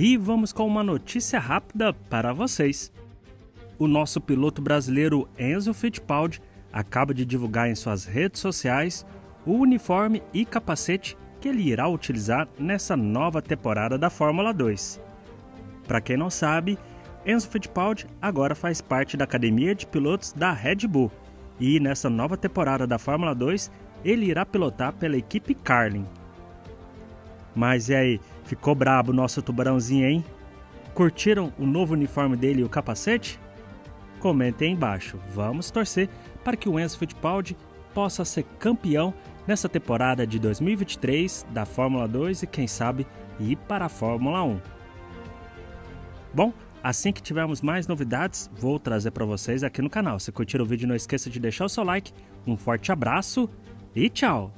E vamos com uma notícia rápida para vocês. O nosso piloto brasileiro Enzo Fittipaldi acaba de divulgar em suas redes sociais o uniforme e capacete que ele irá utilizar nessa nova temporada da Fórmula 2. Para quem não sabe, Enzo Fittipaldi agora faz parte da academia de pilotos da Red Bull e nessa nova temporada da Fórmula 2 ele irá pilotar pela equipe Carlin. Mas e aí, ficou brabo o nosso tubarãozinho, hein? Curtiram o novo uniforme dele e o capacete? Comentem aí embaixo. Vamos torcer para que o Enzo Fittipaldi possa ser campeão nessa temporada de 2023 da Fórmula 2 e quem sabe ir para a Fórmula 1. Bom, assim que tivermos mais novidades, vou trazer para vocês aqui no canal. Se curtiram o vídeo, não esqueça de deixar o seu like. Um forte abraço e tchau!